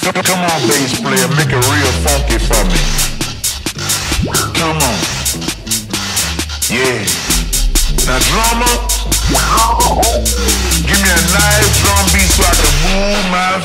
Come on, bass player, make it real funky for me. Come on. Yeah. Now, drummer, give me a nice drum beat so I can move my.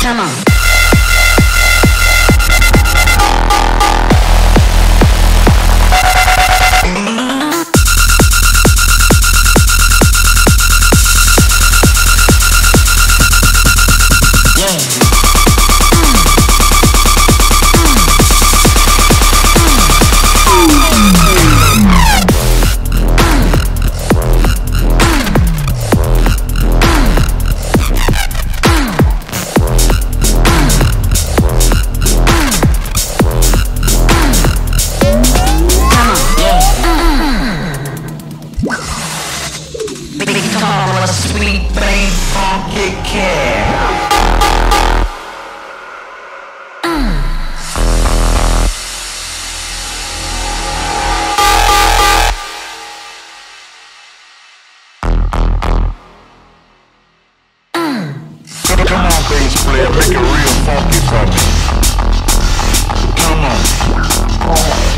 Come on. On, bass player, make it real funky for me. Come on.